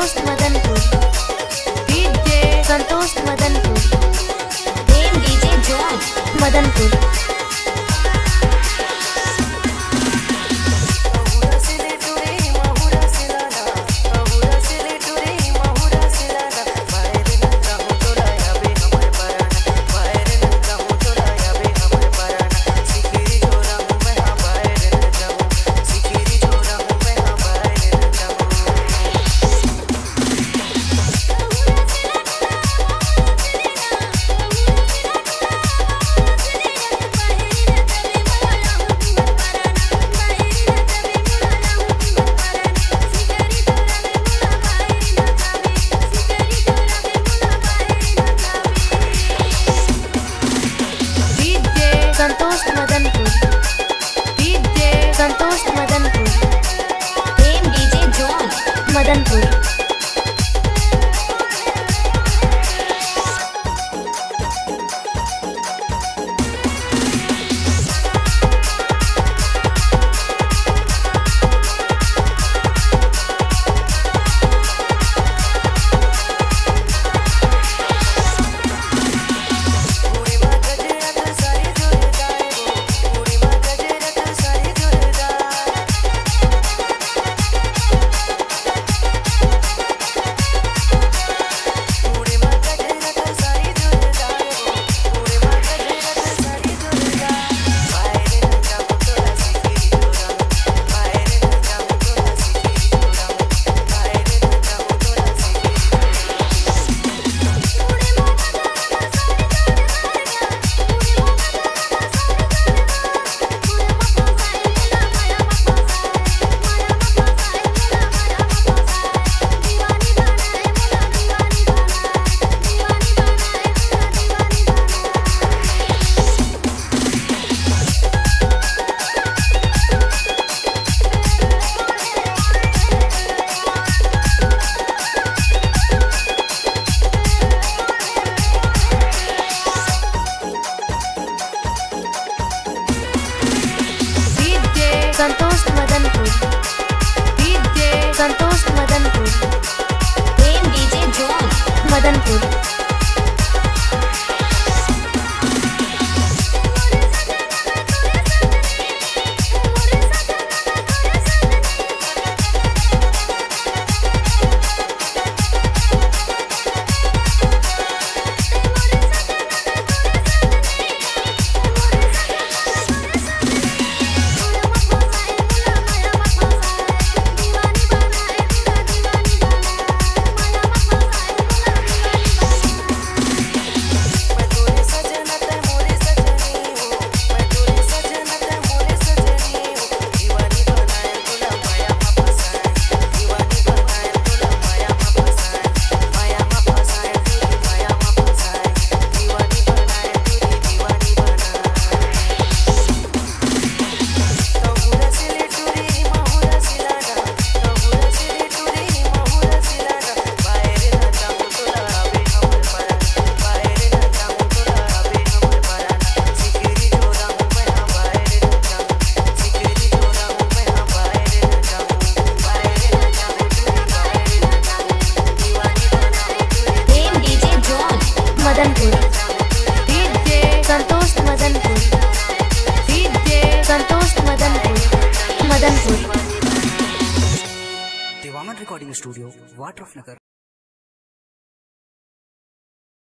Santosh Madanpur. DJ Santosh Madanpur. Game DJ John Madanpur. Santosh Madanpur. Santosh Madanpur. Prem DJ John Madanpur. Madanpur. DJ Santosh Madanpur. DJ Santosh Madanpur. Madanpur. Dewangan recording studio water Nagar